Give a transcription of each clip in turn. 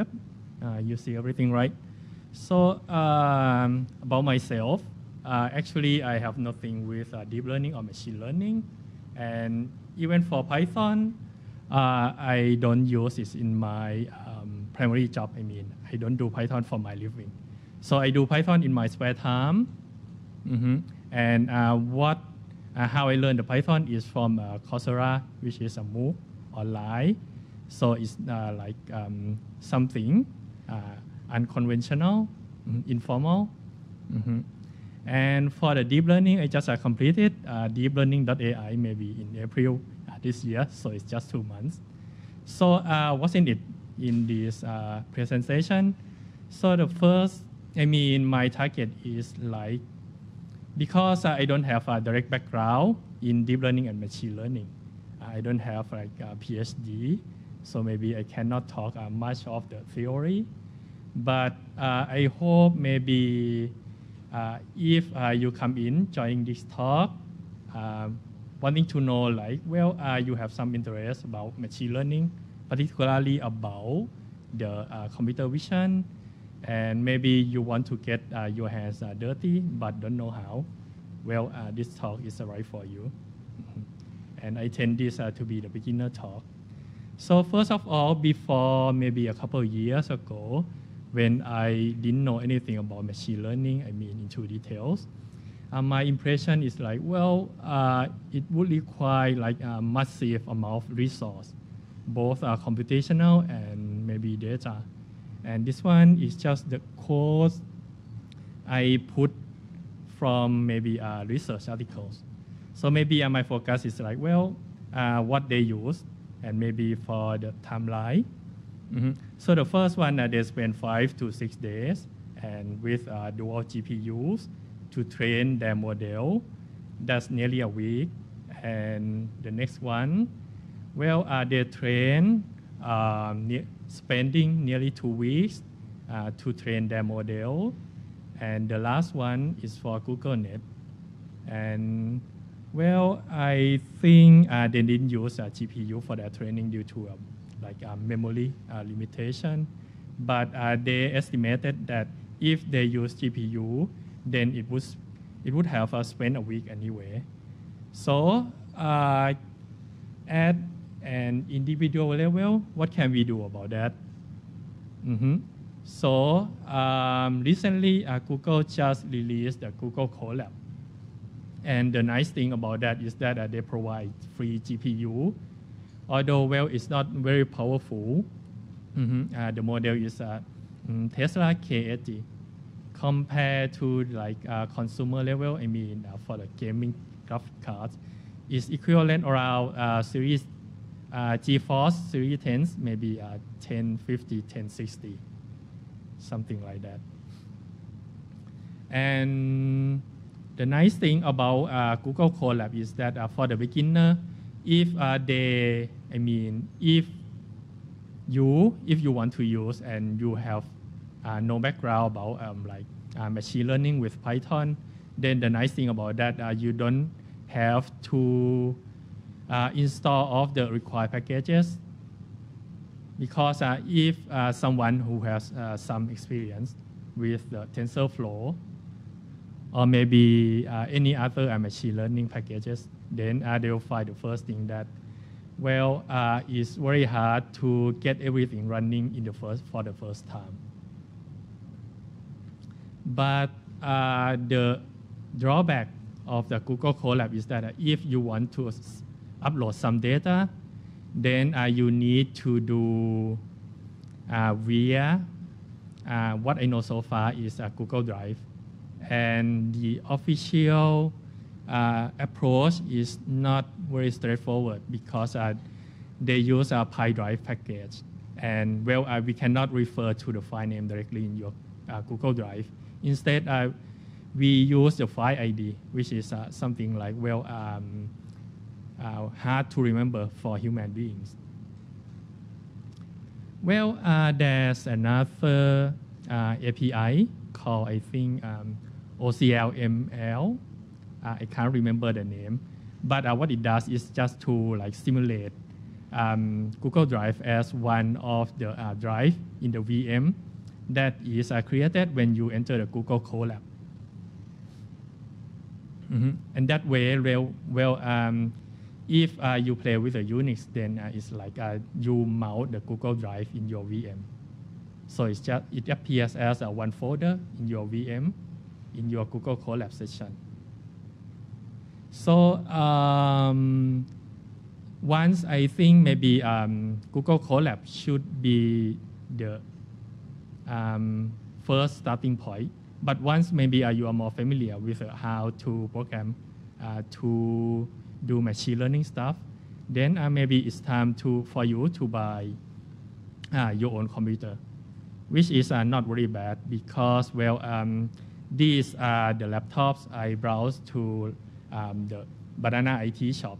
Yep, uh, you see everything right. So um, about myself, uh, actually I have nothing with uh, deep learning or machine learning, and even for Python, I don't use it in my um, primary job. I mean, I don't do Python for my living. So I do Python in my spare time. Mm-hmm. And uh, what, uh, how I learned the Python is from uh, Coursera, which is a MOOC online. So it's uh, like um, something uh, unconventional, mm, informal. Mm-hmm. And for the deep learning, I just uh, completed uh, deeplearning.ai maybe in April uh, this year, so it's just two months. So uh, what's in it in this uh, presentation? So the first, I mean, my target is like, because I don't have a direct background in deep learning and machine learning, I don't have like a PhD, so maybe I cannot talk uh, much of the theory. But uh, I hope maybe uh, if uh, you come in joining this talk, uh, wanting to know like, well, uh, you have some interest about machine learning, particularly about the computer vision, and maybe you want to get your hands dirty but don't know how. Well, this talk is right for you. and I tend this to be the beginner talk. So first of all, before maybe a couple of years ago, when I didn't know anything about machine learning, I mean into details, uh, my impression is like, well, uh, it would require like a massive amount of resource, both uh, computational and maybe data. And this one is just the code I put from maybe uh, research articles. So maybe uh, my focus is like, well, uh, what they use, and maybe for the timeline. Mhm. So the first one, uh, they spend five to six days, and with uh, dual GPUs to train their model. That's nearly a week. And the next one, well, uh, they train, um, ne- spending nearly two weeks uh, to train their model. And the last one is for GoogleNet. And well, I think uh, they didn't use a GPU for their training due to um, like a memory uh, limitation. But uh, they estimated that if they use GPU, then it would it would have uh, spent a week anyway. So uh, at an individual level, what can we do about that? hmm So um, recently, uh, Google just released the Google Colab. And the nice thing about that is that uh, they provide free GPU. Although, well, it's not very powerful. Mhm. Uh, the model is uh, mm, Tesla K80. Compared to like uh, consumer level, I mean, uh, for the gaming graphic cards, is equivalent around uh, series uh, GeForce Series 10, maybe uh, 1050, 1060, something like that. And the nice thing about uh, Google Colab is that uh, for the beginner, if uh, they, I mean, if you if you want to use and you have uh, no background about um, like uh, machine learning with Python, then the nice thing about that uh, you don't have to install all the required packages. Because if someone who has some experience with the TensorFlow or maybe uh, any other machine learning packages, then uh, they'll find the first thing that, well, uh, it's very hard to get everything running in the first for the first time. But uh, the drawback of the Google Colab is that uh, if you want to upload some data, then uh, you need to do via what I know so far is Google Drive. And the official uh, approach is not very straightforward because uh, they use a PyDrive package. And well, uh, we cannot refer to the file name directly in your uh, Google Drive. Instead, uh, we use the file ID, which is uh, something like, well, um, hard to remember for human beings. Well, there's another API called, I think, um, OCLML. Uh, I can't remember the name, but uh, what it does is just to like simulate um, Google Drive as one of the uh, drive in the VM that is uh, created when you enter the Google Colab. Mm-hmm. And that way, well, well um, if uh, you play with a Unix, then uh, it's like uh, you mount the Google Drive in your VM. So it's just it appears as a one folder in your VM in your Google Colab session. So um, once I think maybe um, Google Colab should be the um, first starting point. But once maybe uh, you are more familiar with uh, how to program uh, to do machine learning stuff, then uh, maybe it's time to for you to buy uh, your own computer, which is uh, not very bad because well um, these are the laptops I browse to um, the Banana IT shop.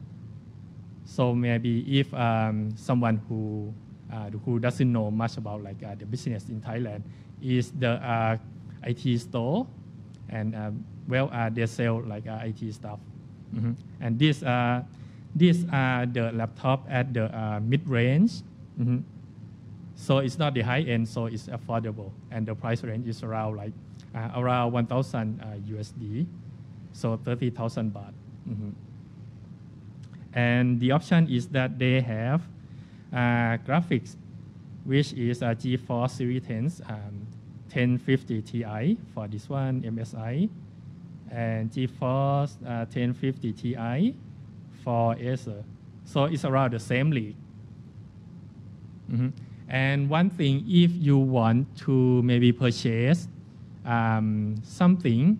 So maybe if um, someone who uh, who doesn't know much about like uh, the business in Thailand is the uh, IT store, and um, well they sell like IT stuff, mm-hmm. and this these are the laptop at the mid range. Mm-hmm. So it's not the high end, so it's affordable, and the price range is around like uh, around 1,000 uh, USD, so 30,000 baht. Mm-hmm. And the option is that they have uh, graphics, which is a GeForce Series 10, um, 1050 Ti for this one, MSI, and GeForce uh, 1050 Ti for Acer. So it's around the same league. Mm-hmm. And one thing, if you want to maybe purchase um, something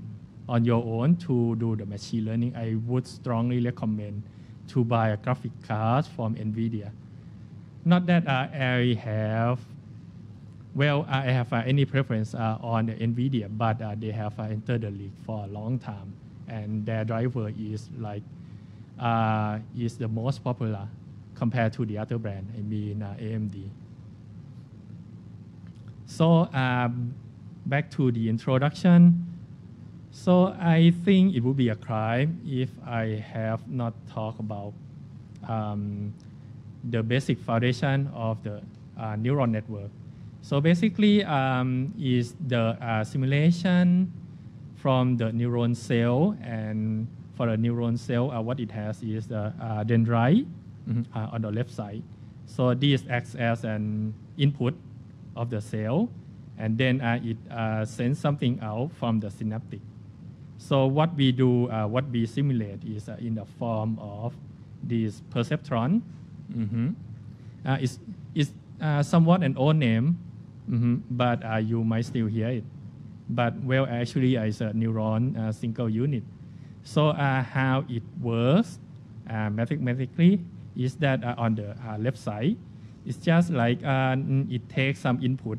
on your own to do the machine learning, I would strongly recommend to buy a graphic card from NVIDIA. Not that uh, I have, well, I have uh, any preference uh, on NVIDIA, but uh, they have uh, entered the league for a long time, and their driver is like uh, is the most popular compared to the other brand. I mean AMD. So um, back to the introduction. So I think it would be a crime if I have not talked about um, the basic foundation of the uh, neural network. So basically, um, is the uh, simulation from the neuron cell, and for the neuron cell, uh, what it has is the uh, dendrite mm-hmm, uh, on the left side. So this acts as an input of the cell, and then it uh, sends something out from the synaptic. So what we do, uh, what we simulate is uh, in the form of this perceptron. Mm-hmm. It's it's somewhat an old name, mm-hmm, but you might still hear it. But well, actually, it's a neuron single unit. So how it works mathematically is that on the left side, it's just like it takes some input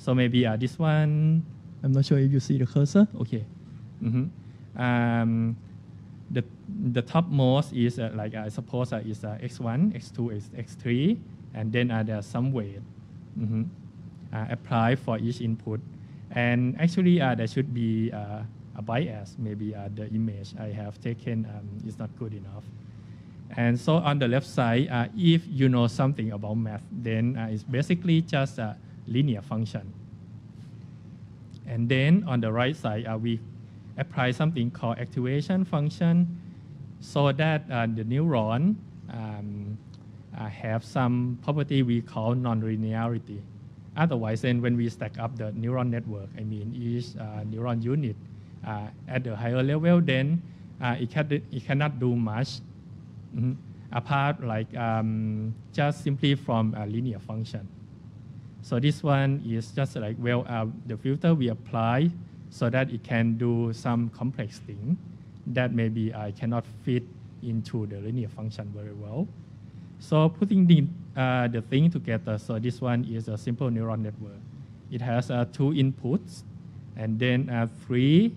so maybe uh, this one, I'm not sure if you see the cursor. Okay. Mm-hmm. Um, the, the topmost is uh, like I suppose uh, is uh, x1, x2, x3, and then uh, there's some weight mm-hmm. uh, applied for each input. And actually, uh, there should be uh, a bias. Maybe the image I have taken um, is not good enough. And so on the left side, if you know something about math, then it's basically just a linear function. And then on the right side, uh, we apply something called activation function so that uh, the neuron um, uh, have some property we call nonlinearity. Otherwise, then when we stack up the neuron network, I mean each uh, neuron unit uh, at the higher level, then uh, it, can, it cannot do much mm-hmm, apart like um, just simply from a linear function. So this one is just like, well, uh, the filter we apply so that it can do some complex thing that maybe I cannot fit into the linear function very well. So putting the, uh, the thing together, so this one is a simple neural network. It has uh, two inputs and then uh, three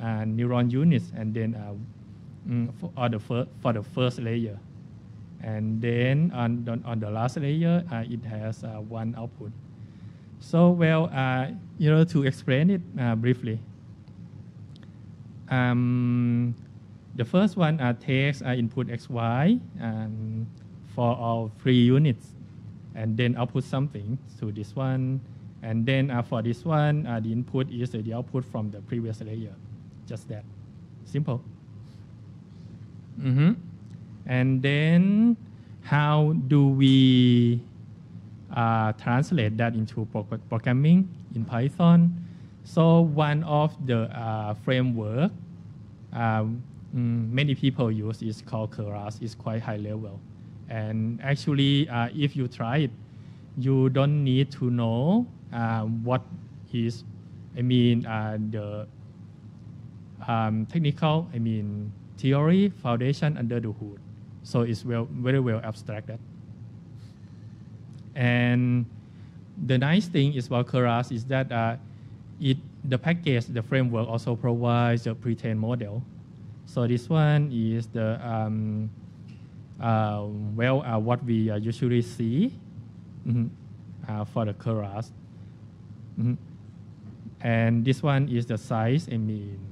uh, neuron units and then uh, mm, for, the fir- for the first layer. And then on the, on the last layer, uh, it has uh, one output. So, well, uh, you know, to explain it uh, briefly, um, the first one uh, takes uh, input x, y um, for all three units, and then output something to this one, and then uh, for this one, uh, the input is the output from the previous layer. Just that. Simple. Mm-hmm. And then how do we uh, translate that into programming in Python? So one of the uh, framework um, many people use is called Keras. It's quite high level. And actually, uh, if you try it, you don't need to know uh, what is, I mean, uh, the um, technical, I mean, theory foundation under the hood. So it's well, very well abstracted. And the nice thing is about Keras is that uh, it, the package, the framework also provides a pre-trained model. So this one is the um, uh, well uh, what we uh, usually see mm-hmm, uh, for the Keras. Mm-hmm. And this one is the size. and mean,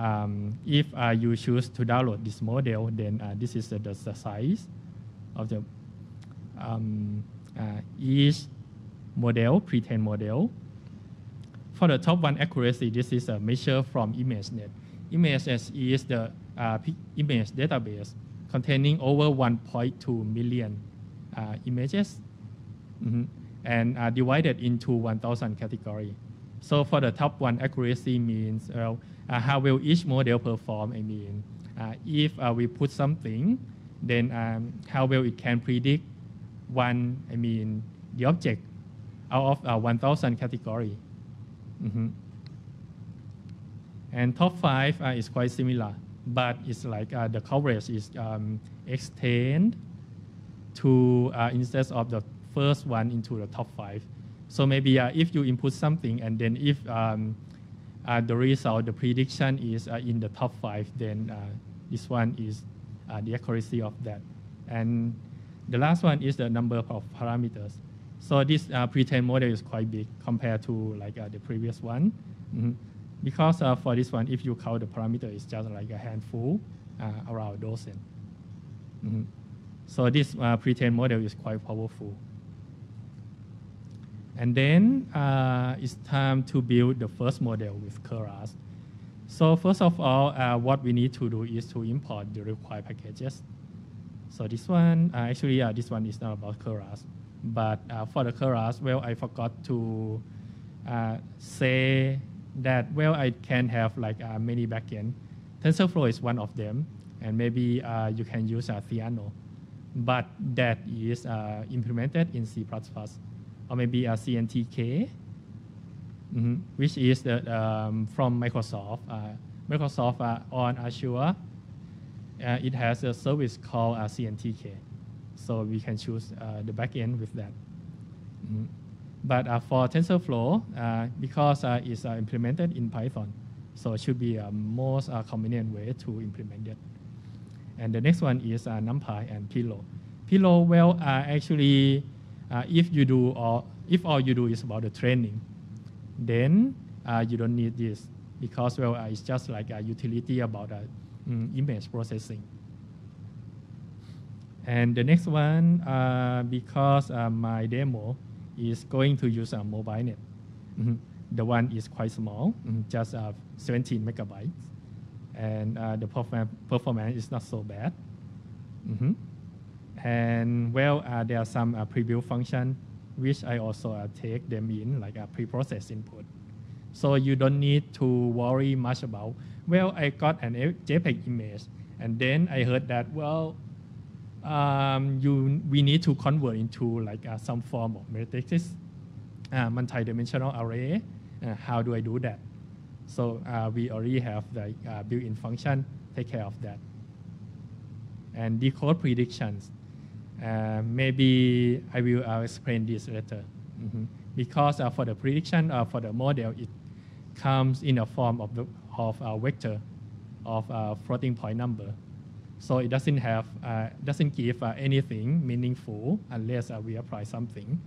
um, if uh, you choose to download this model, then uh, this is the, the, size of the um, each model, pre-trained model. For the top one accuracy, this is a measure from ImageNet. ImageNet is the uh, image database containing over 1.2 million uh, images mm-hmm, and are divided into 1,000 categories. So for the top one, accuracy means well, uh, how will each model perform? I mean, uh, if uh, we put something, then um, how well it can predict one, I mean, the object out of uh, 1,000 category. Mm-hmm. And top five uh, is quite similar, but it's like uh, the coverage is um, extend to uh, instead of the first one into the top five. So maybe uh, if you input something and then if um, uh, the result, the prediction is uh, in the top five, then this one is the accuracy of that. And the last one is the number of parameters. So this uh, pre-trained model is quite big compared to like uh, the previous one. Mm-hmm. Because uh, for this one, if you count the parameter, it's just like a handful, uh, around a dozen. Mm-hmm. So this uh, pre-trained model is quite powerful. And then uh, it's time to build the first model with Keras. So first of all, what we need to do is to import the required packages. So this one, actually, this one is not about Keras. But uh, for the Keras, well, I forgot to uh, say that, well, I can have like uh, many backend. TensorFlow is one of them, and maybe uh, you can use uh, Theano. But that is uh, implemented in C++, or maybe a CNTK, mm-hmm, which is the, um, from Microsoft. Microsoft on Azure, it has a service called CNTK so we can choose uh, the backend with that. Mm-hmm. But uh, for TensorFlow, uh, because it's implemented in Python, so it should be a most convenient way to implement it. And the next one is NumPy and Pillow. Pillow, well, actually, if you do or if all you do is about the training, then you don't need this because well, it's just like a utility about uh, mm, image processing. And the next one, uh, because uh, my demo is going to use a MobileNet. Mm-hmm. The one is quite small, mm-hmm. just uh, 17 megabytes. And uh, the performance is not so bad. Mm-hmm. And well, uh, there are some uh, pre-built function which I also take them in like a pre-processed input. So you don't need to worry much about, well, I got an JPEG image and then I heard that, well, um, you we need to convert into like uh, some form of matrix, uh, multi-dimensional array. Uh, how do I do that? So uh, we already have the uh, built-in function take care of that. And decode predictions. Uh, maybe I will explain this later. Mm-hmm. Because for the prediction for the model, it comes in a form of, the, of a vector of a floating point number. So it doesn't have uh, doesn't give uh, anything meaningful unless uh, we apply something.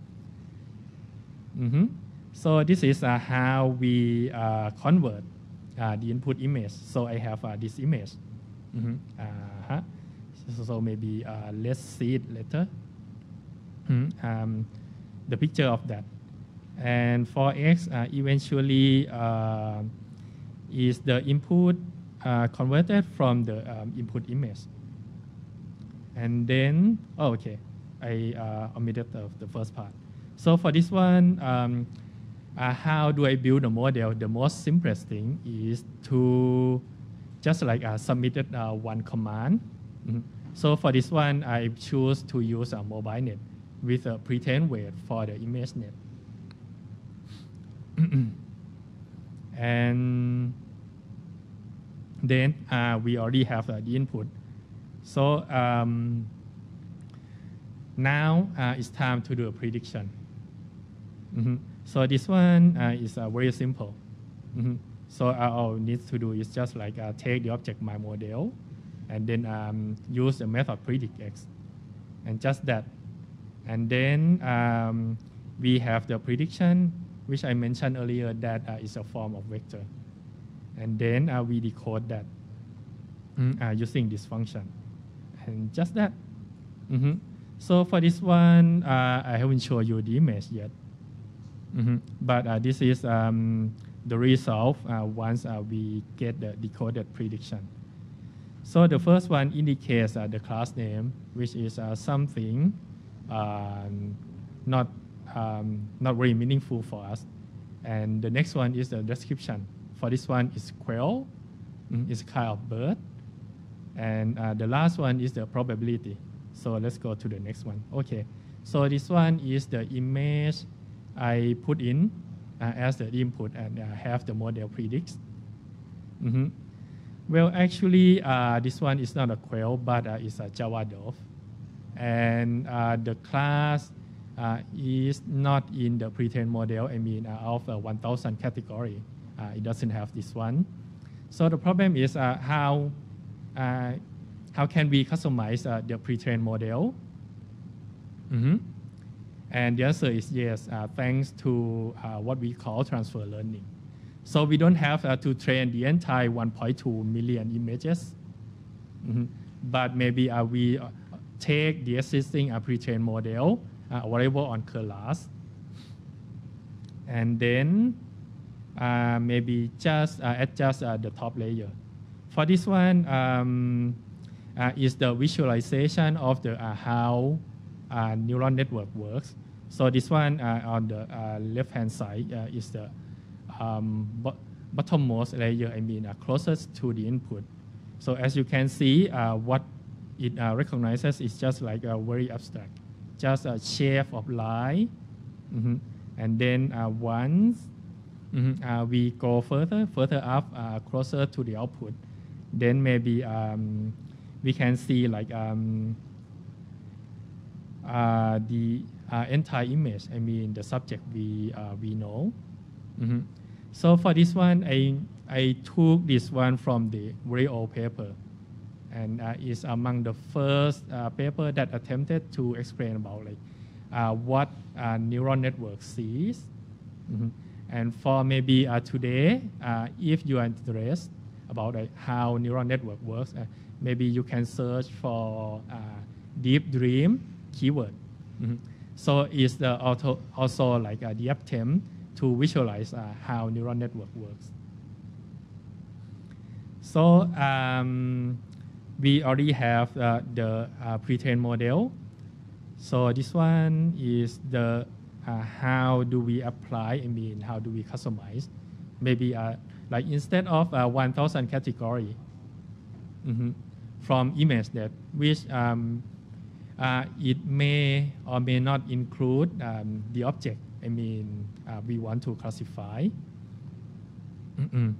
Mm-hmm. So this is uh, how we uh, convert uh, the input image. So I have this image. Mm-hmm. So, so maybe uh, let's see it later. Mm, um, the picture of that. And for X, uh, eventually uh, is the input converted from the um, input image. And then, oh, okay, I uh, omitted the, the first part. So for this one, um, uh, how do I build a model? The most simplest thing is to just like uh, submitted uh, one command. Mm-hmm. So for this one, I choose to use a MobileNet with a pretrained weight for the ImageNet. and then uh, we already have uh, the input. So um, now uh, it's time to do a prediction. Mm-hmm. So this one uh, is uh, very simple. Mm-hmm. So all need to do is just like uh, take the object my model, and then um, use the method predict x, and just that. And then um, we have the prediction, which I mentioned earlier, that uh, is a form of vector. And then uh, we decode that mm, using this function, and just that. Mm-hmm. So for this one, uh, I haven't shown you the image yet. Mm-hmm. But uh, this is um, the result uh, once uh, we get the decoded prediction. So the first one indicates uh, the class name, which is uh, something um, not, um, not very meaningful for us. And the next one is the description. For this one is quail, mm, it's kind of bird. And uh, the last one is the probability. So let's go to the next one. Okay, so this one is the image I put in uh, as the input and uh, have the model predicts. Mm-hmm. Well, actually, uh, this one is not a quail, but uh, it's a Java dove. And uh, the class uh, is not in the pre-trained model, I mean, of 1,000 category. it doesn't have this one. So the problem is how, how can we customize the pre-trained model? Mm-hmm. And the answer is yes, uh, thanks to uh, what we call transfer learning. So we don't have uh, to train the entire 1.2 million images, mm-hmm. but maybe uh, we uh, take the existing uh, pre-trained model available on Keras, and then maybe just adjust the top layer. For this one, um, is the visualization of the how neural network works. So this one uh, on the uh, left-hand side uh, is the um, bottommost layer, I mean closest to the input. So as you can see, what it recognizes is just like a very abstract, just a shape of line. Mm-hmm. And then once mm-hmm, uh, we go further, further up, uh, closer to the output, then maybe um, we can see like um, uh, the uh, entire image. I mean the subject we uh, we know. Mm-hmm. So for this one, I I took this one from the very old paper, and uh, is among the first uh, paper that attempted to explain about like uh, what uh, neural network sees. Mm-hmm. And for maybe uh, today, uh, if you are interested about how neural network works, maybe you can search for DeepDream keyword. Mm-hmm. So it's the also, also like the attempt to visualize uh, how neural network works. So um, we already have uh, the uh, pre-trained model. So this one is the how do we apply, I mean, how do we customize? Maybe like instead of 1,000 category mm-hmm, from ImageNet, which um, uh, it may or may not include um, the object. I mean, uh, we want to classify. Mm-mm.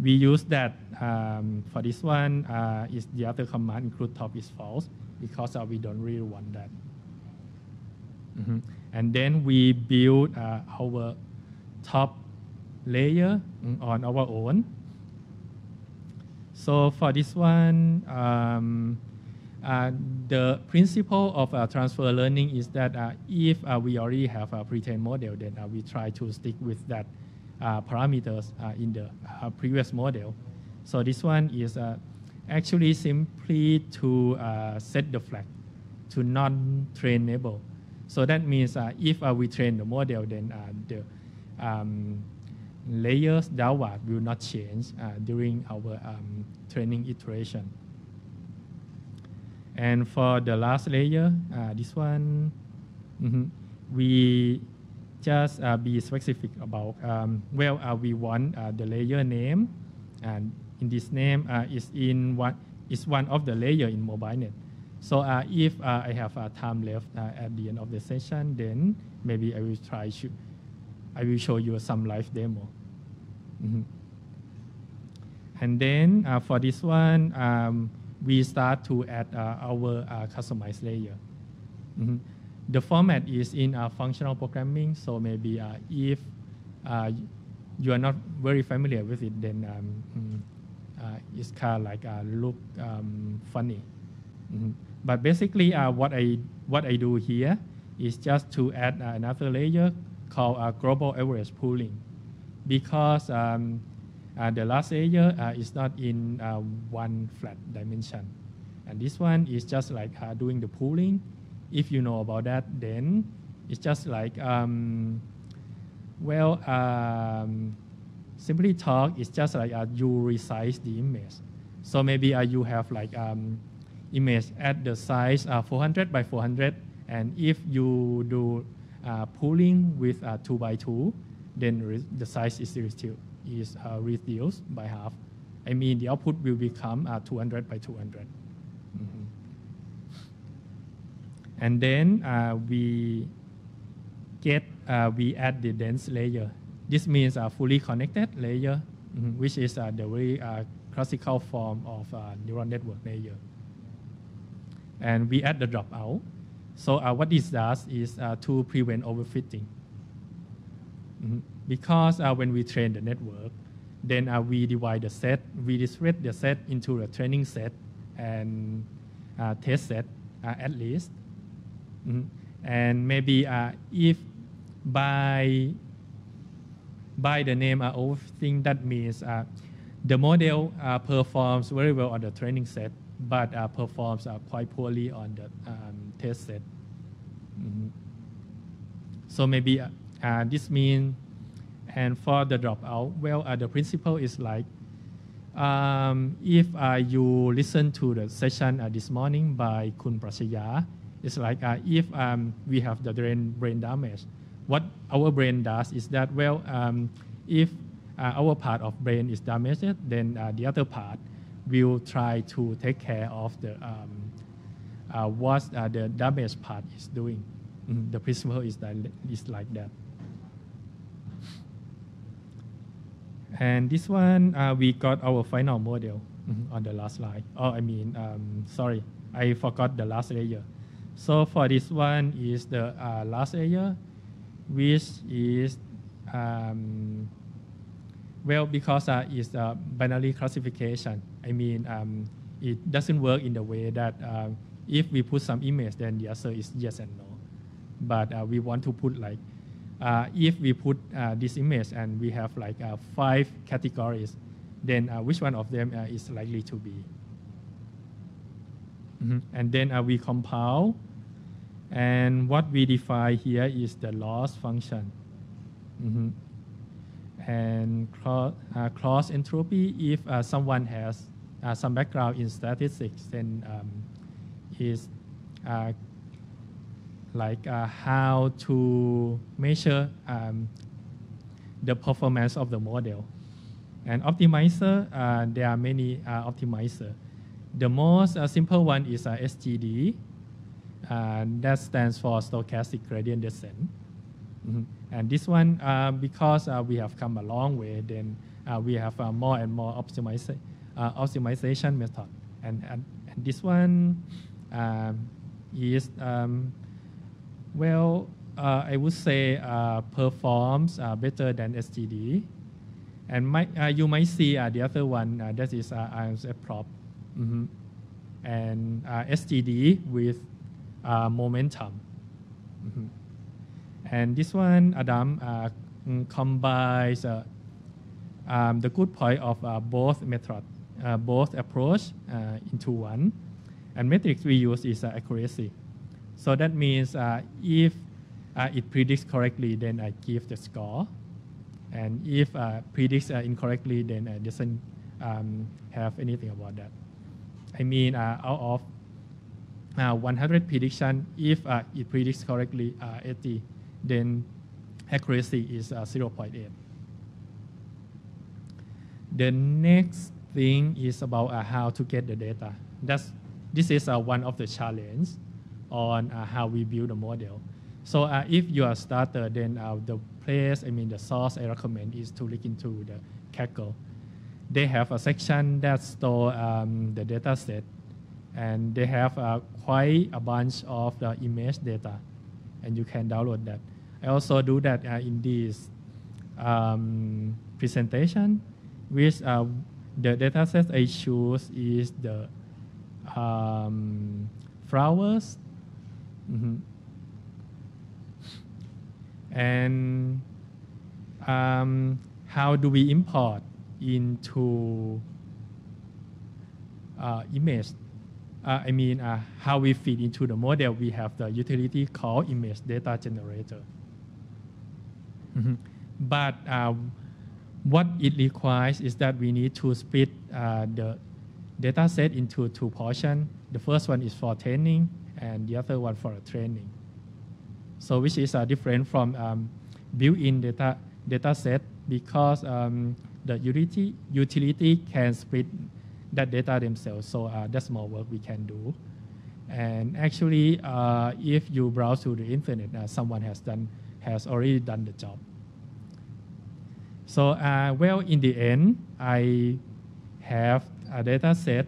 We use that um, for this one. Uh, is the other command include top is false because uh, we don't really want that. Mm-hmm. And then we build uh, our top layer on our own. So for this one. Um, uh, the principle of uh, transfer learning is that uh, if uh, we already have a pre-trained model, then uh, we try to stick with that uh, parameters in the previous model. So this one is actually simply to uh, set the flag to non-trainable. So that means uh, if uh, we train the model, then uh, the um, layers downward will not change uh, during our um, training iteration. And for the last layer, uh, this one, mm-hmm, we just uh, be specific about, um, uh, we want uh, the layer name, and in this name uh, is in one is one of the layer in MobileNet. So uh, if uh, I have time left at the end of the session, then maybe I will try to, I will show you some live demo. Mm-hmm. And then for this one, um, we start to add our customized layer. Mm-hmm the format is in uh, functional programming, so maybe uh, if uh, you are not very familiar with it, then um, mm, uh, it's kind of like uh, look um, funny. Mm-hmm. But basically, uh, what I what I do here is just to add another layer called global average pooling, because um, the last layer is not in one flat dimension, and this one is just like doing the pooling. If you know about that, then it's just like, um, well, um, simply talk, it's just like uh, you resize the image. So maybe uh, you have like um, image at the size uh, 400 by 400, and if you do uh, pooling with uh, 2 by 2, then the size is reduced, is uh, reduced by half. I mean, the output will become uh, 200 by 200. Mm-hmm and then uh, we get uh, we add the dense layer. This means a fully connected layer, mm-hmm, which is uh, the very uh, classical form of uh, neural network layer. And we add the dropout. So uh, what this does is to prevent overfitting. Mm-hmm. Because when we train the network, then we divide the set, we split the set into the training set and test set at least Mm-hmm. And maybe uh, if by by the name uh, of thing that means uh, the model uh, performs very well on the training set, but uh, performs uh, quite poorly on the um, test set. Mm-hmm. So maybe uh, this means, and for the dropout, well, the principle is like um, if you listen to the session this morning by Kun Prachaya, it's like uh, if um, we have the brain, brain damage, what our brain does is that, well, um, if uh, our part of brain is damaged, then uh, the other part will try to take care of the um, uh, what uh, the damaged part is doing. Mm-hmm. The principle is, that, is like that. And this one, uh, we got our final model mm-hmm, on the last slide. Oh, I mean, um, sorry, I forgot the last layer. So for this one is the uh, last layer, which is um, well because uh, it's a binary classification. I mean, um, it doesn't work in the way that uh, if we put some image, then the answer is yes and no. But uh, we want to put like if we put uh, this image and we have like uh, five categories, then which one of them is likely to be? Mm-hmm. And then we compile and what we define here is the loss function. Mm-hmm. And cross, uh, cross entropy, if uh, someone has uh, some background in statistics, then um, is uh, like uh, how to measure um, the performance of the model. And optimizer, uh, there are many optimizer. The most simple one is SGD, uh, that stands for stochastic gradient descent. Mm-hmm. And this one, uh, because uh, we have come a long way, then uh, we have uh, more and more optimiza- uh, optimization method. And, and, and this one um, is, um, well, I would say performs better than SGD. And my, you might see the other one, that is uh, IMSF prop. Mm-hmm. And SGD with uh, momentum. Mm-hmm. And this one, Adam, uh, mm, combines uh, um, the good point of uh, both methods. uh, both approach uh, into one. And metrics we use is uh, accuracy. So that means uh, if uh, it predicts correctly, then I give the score. And if uh, predicts incorrectly, then it doesn't um, have anything about that. I mean, out of 100 prediction, if it predicts correctly 80, then accuracy is 0.8. The next thing is about uh, how to get the data. That's, this is uh, one of the challenge on uh, how we build a model. So uh, if you are starter, then uh, the place, I mean the source I recommend is to look into the Kaggle. They have a section that store um, the data set and they have uh, quite a bunch of the image data and you can download that. I also do that in this um, presentation which uh, the data set I choose is the um, flowers. Mm-hmm. And um, how do we import into uh, image? Uh, I mean, uh, how we feed into the model, we have the utility called image data generator. Mm-hmm. But uh, what it requires is that we need to split uh, the data set into two portions. The first one is for training and the other one for a training. So which is uh, different from um, built-in data, data set because um, the utility, utility can split that data themselves. So uh, that's more work we can do. And actually, uh, if you browse through the internet, uh, someone has done has already done the job. So uh, well, in the end, I have a data set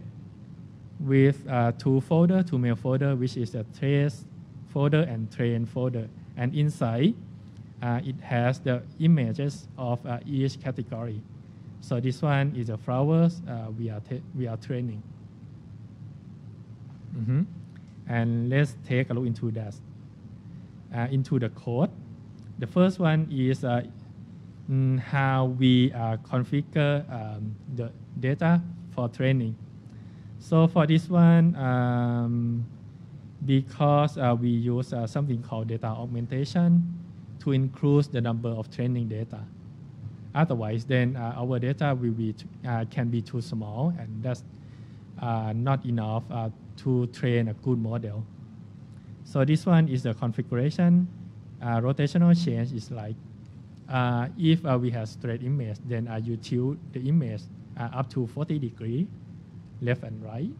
with uh, two folder, two main folder, which is a trace folder and train folder. And inside, uh, it has the images of uh, each category. So this one is the flowers uh, we, are we are training. Mm -hmm. And let's take a look into that, uh, into the code. The first one is Mm, how we uh, configure um, the data for training. So for this one, um, because uh, we use uh, something called data augmentation to increase the number of training data. Otherwise, then uh, our data will be uh, can be too small, and that's uh, not enough to train a good model. So this one is the configuration. rotational change is like uh, if uh, we have straight image, then uh, you tilt the image uh, up to 40 degree, left and right.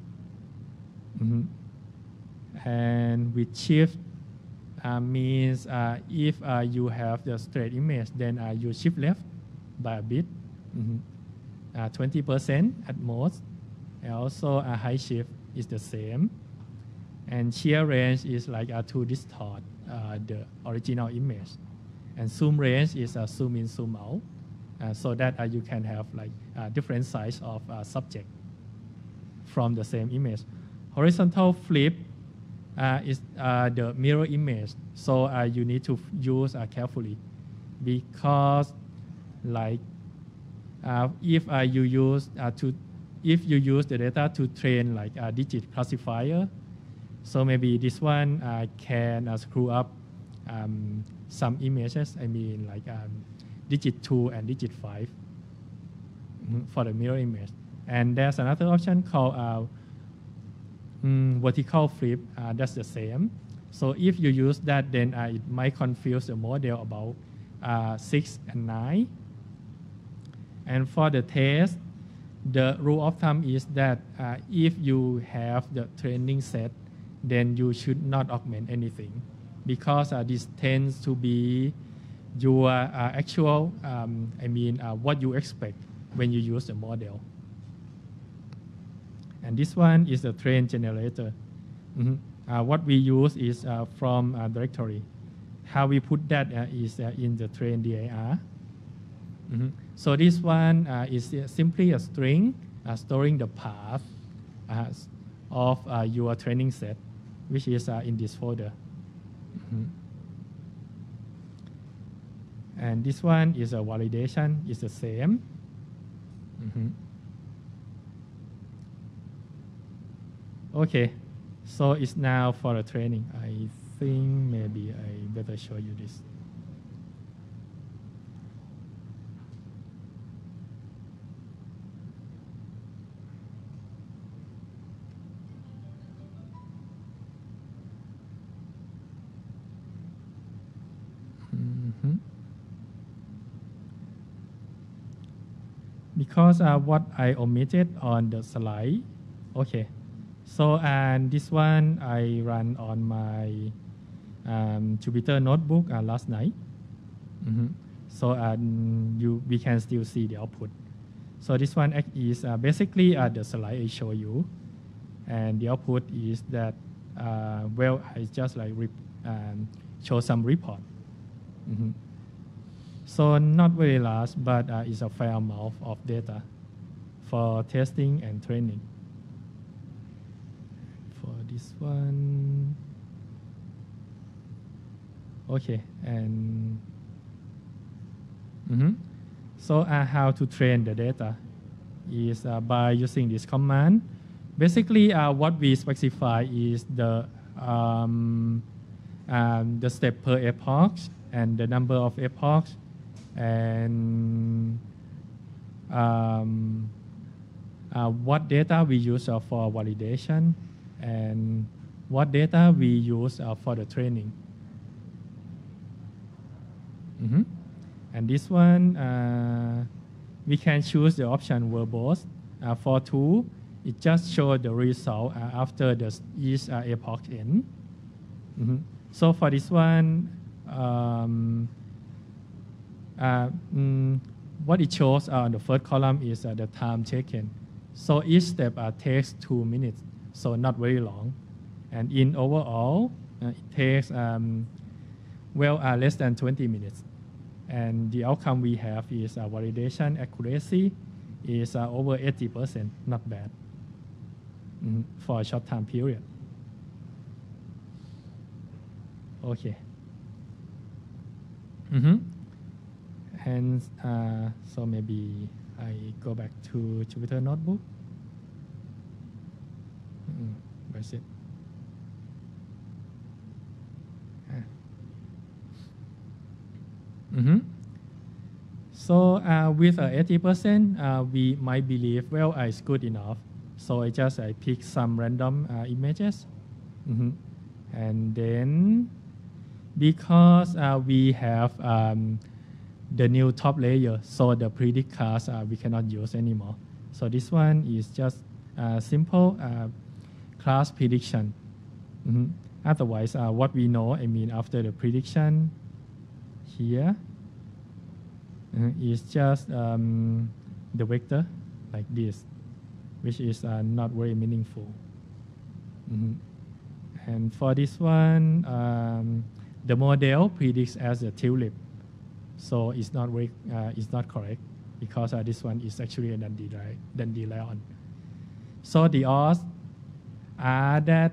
Mm-hmm. And width shift uh, means uh, if you have the straight image, then you shift left by a bit, mm-hmm. 20% at most. And also a height shift is the same. And shear range is like to distort the original image and zoom range is a zoom in, zoom out, uh, so that uh, you can have like uh, different size of uh, subject from the same image. Horizontal flip uh, is uh, the mirror image, so you need to use carefully because like if you use to if you use the data to train like a digit classifier, so maybe this one can screw up um, some images, I mean like um, digit 2 and digit 5 mm-hmm, for the mirror image. And there's another option called uh, mm, vertical flip, uh, that's the same. So if you use that, then uh, it might confuse the model about uh, 6 and 9. And for the test, the rule of thumb is that uh, if you have the training set, then you should not augment anything because uh, this tends to be your actual, um, I mean, what you expect when you use the model. And this one is the train generator. Mm-hmm. Uh, what we use is uh, from a directory. How we put that uh, is in the train dir. Mm-hmm. So this one is simply a string storing the path of your training set, which is in this folder. Mm-hmm. And this one is a validation, is the same. Okay, so it's now for the training. I think maybe I better show you this. Mhm. Because uh, what I omitted on the slide, okay. So and this one I run on my um, Jupyter notebook uh, last night. Mhm. So um, you we can still see the output. So this one is uh, basically uh, the slide I show you, and the output is that uh, well I just like re- um, show some report. Mhm. So not very large, but uh, it's a fair amount of data for testing and training. For this one, okay, and mhm. so uh, how to train the data is uh, by using this command. Basically, uh, what we specify is the um, um, the step per epoch and the number of epochs and um, uh, what data we use uh, for validation and what data we use uh, for the training. Mhm. And this one, uh, we can choose the option verbose. Uh, for two, it just shows the result uh, after the each uh, epoch end. Mhm. So for this one, um, uh, mm, what it shows on the first column is the time taken. So each step takes two minutes, so not very long. And in overall, uh, it takes um, well uh, less than 20 minutes. And the outcome we have is uh, validation accuracy is uh, over 80%, not bad Mhm, for a short time period. Okay. Mm-hmm. And uh, so maybe I go back to Jupyter Notebook. Mm, where's it? Ah. Mm-hmm. So uh, with uh, 80%, uh, we might believe, well, uh, it's good enough. So I just I pick some random uh, images. Mhm. And then because uh, we have um, the new top layer, so the predict class uh, we cannot use anymore. So this one is just simple class prediction. Mhm. Otherwise, uh, what we know, I mean, after the prediction here, uh, is just um, the vector like this, which is uh, not very meaningful. Mhm. And for this one, um, the model predicts as a tulip, so it's not very, uh, it's not correct because uh, this one is actually a dandelion. So the odds that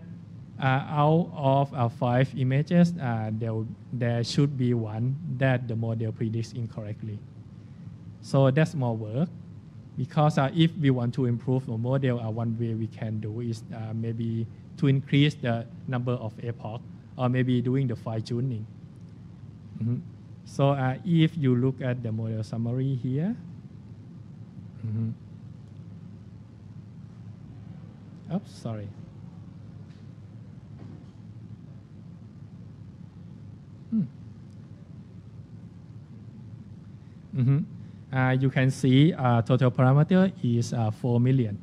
uh, out of uh, five images, uh, there, there should be one that the model predicts incorrectly. So that's more work because uh, if we want to improve the model, uh, one way we can do is uh, maybe to increase the number of epoch or maybe doing the fine tuning. Mhm. So uh, if you look at the model summary here, mhm. oops, sorry. Hmm. Mhm. Uh, you can see uh, total parameter is uh, 4 million.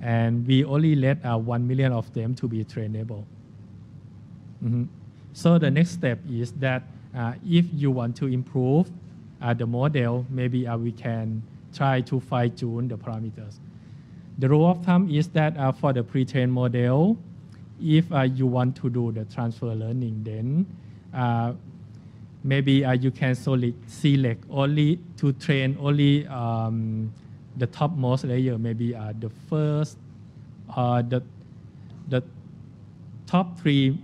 And we only let uh, 1 million of them to be trainable. Mhm. So the next step is that uh, if you want to improve uh, the model, maybe we can try to fine tune the parameters. The rule of thumb is that for the pre-trained model, if you want to do the transfer learning, then uh, maybe uh, you can select only to train only um, the topmost layer, maybe uh, the first, uh, the the top three,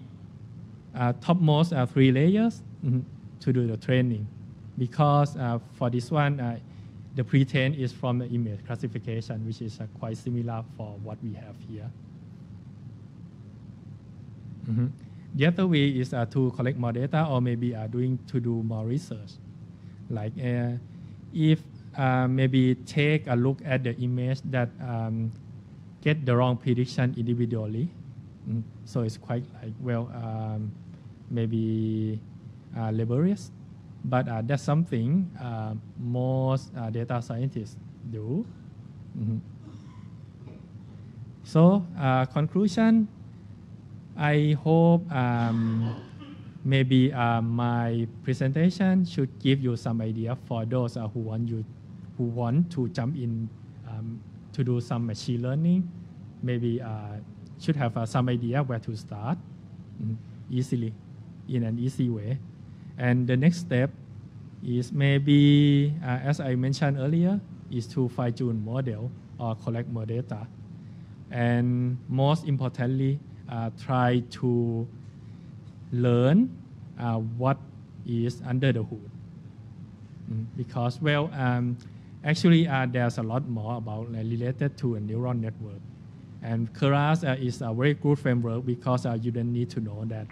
uh, topmost uh, three layers mhm, to do the training, because uh, for this one, uh, the pre-train is from the image classification, which is quite similar for what we have here. Mhm. The other way is uh, to collect more data or maybe uh, doing to do more research. Like uh, if uh, maybe take a look at the image that um, get the wrong prediction individually. Mm, So it's quite like well um, maybe uh, laborious, but uh, that's something most data scientists do. Mhm. So uh, conclusion, I hope um, maybe uh, my presentation should give you some idea for those uh, who want you who want to jump in um, to do some machine learning. Maybe uh, should have uh, some idea where to start mm, easily in an easy way. And the next step is maybe, uh, as I mentioned earlier, is to fine-tune model or collect more data. And most importantly, try to learn uh, what is under the hood. Mm, Because, well, um, actually, uh, there's a lot more about uh, related to a neural network. And Keras uh, is a very good framework because uh, you don't need to know that